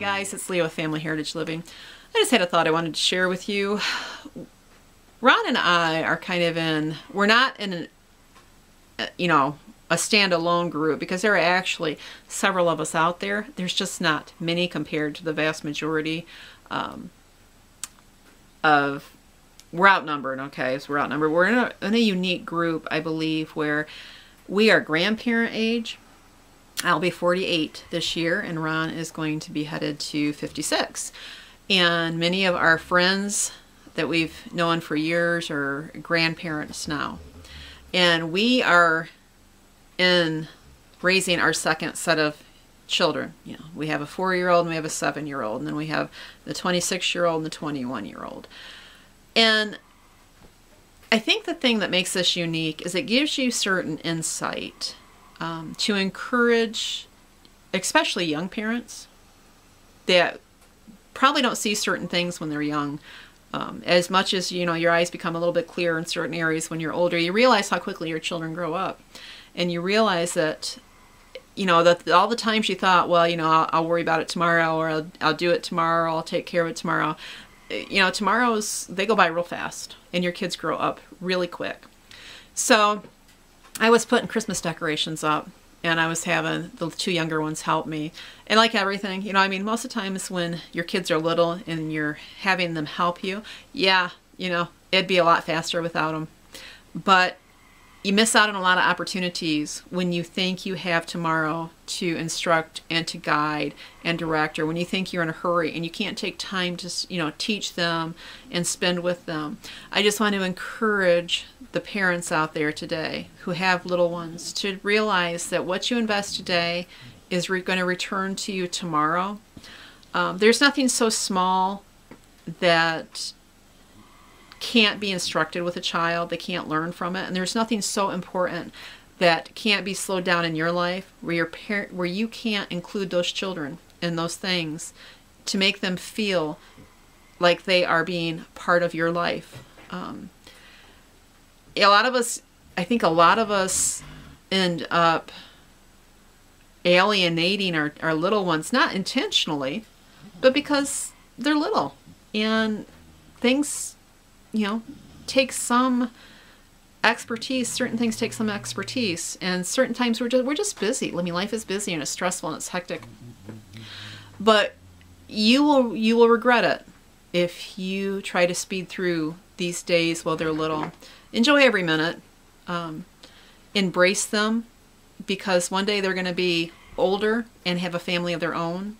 guys, it's Leo with Family Heritage Living. I just had a thought I wanted to share with you. Ron and I are kind of in, we're not in, an, uh, you know, a standalone group because there are actually several of us out there. There's just not many compared to the vast majority um, of, we're outnumbered, okay, so we're outnumbered. We're in a, in a unique group, I believe, where we are grandparent age, I'll be 48 this year, and Ron is going to be headed to 56. And many of our friends that we've known for years are grandparents now. And we are in raising our second set of children. You know, we have a four-year-old and we have a seven-year-old, and then we have the 26-year-old and the 21-year-old. And I think the thing that makes this unique is it gives you certain insight um, to encourage, especially young parents, that probably don't see certain things when they're young. Um, as much as you know your eyes become a little bit clearer in certain areas when you're older, you realize how quickly your children grow up, and you realize that you know that all the times you thought, well, you know, I'll, I'll worry about it tomorrow, or I'll, I'll do it tomorrow, I'll take care of it tomorrow. You know, tomorrow's they go by real fast, and your kids grow up really quick. So I was putting Christmas decorations up and I was having the two younger ones help me. And like everything, you know, I mean, most of the times when your kids are little and you're having them help you, yeah, you know, it'd be a lot faster without them. But you miss out on a lot of opportunities when you think you have tomorrow to instruct and to guide and direct or when you think you're in a hurry and you can't take time to you know teach them and spend with them. I just want to encourage the parents out there today who have little ones to realize that what you invest today is going to return to you tomorrow. Um, there's nothing so small that can't be instructed with a child, they can't learn from it, and there's nothing so important that can't be slowed down in your life where your parent where you can't include those children in those things to make them feel like they are being part of your life. Um, a lot of us, I think a lot of us end up alienating our, our little ones, not intentionally, but because they're little and things you know, takes some expertise. Certain things take some expertise, and certain times we're just we're just busy. I mean, life is busy and it's stressful and it's hectic. But you will you will regret it if you try to speed through these days while they're little. Enjoy every minute. Um, embrace them because one day they're going to be older and have a family of their own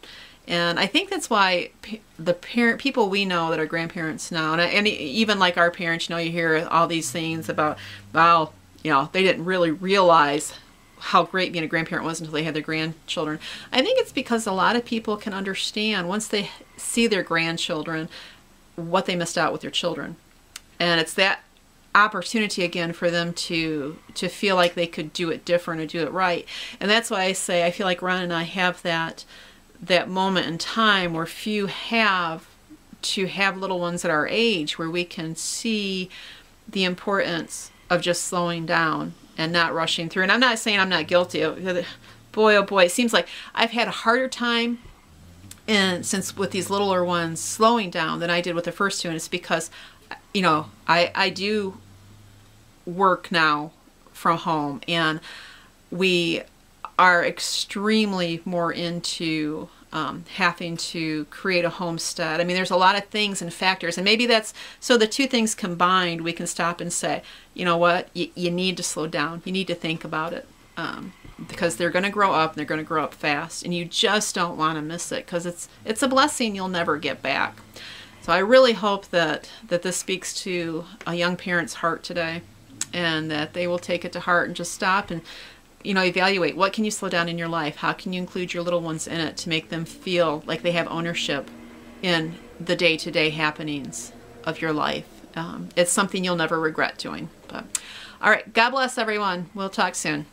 and I think that's why the parent people we know that are grandparents now, and, and even like our parents, you know, you hear all these things about, wow, you know, they didn't really realize how great being a grandparent was until they had their grandchildren. I think it's because a lot of people can understand once they see their grandchildren what they missed out with their children. And it's that opportunity again for them to to feel like they could do it different or do it right. And that's why I say I feel like Ron and I have that that moment in time where few have to have little ones at our age where we can see the importance of just slowing down and not rushing through. And I'm not saying I'm not guilty. Boy, oh boy, it seems like I've had a harder time and since with these littler ones slowing down than I did with the first two. And it's because, you know, I, I do work now from home and we are extremely more into um, having to create a homestead. I mean, there's a lot of things and factors, and maybe that's so the two things combined, we can stop and say, you know what, y you need to slow down. You need to think about it um, because they're going to grow up and they're going to grow up fast, and you just don't want to miss it because it's it's a blessing you'll never get back. So I really hope that that this speaks to a young parent's heart today, and that they will take it to heart and just stop and you know, evaluate what can you slow down in your life? How can you include your little ones in it to make them feel like they have ownership in the day-to-day happenings of your life? Um, it's something you'll never regret doing. But all right, God bless everyone. We'll talk soon.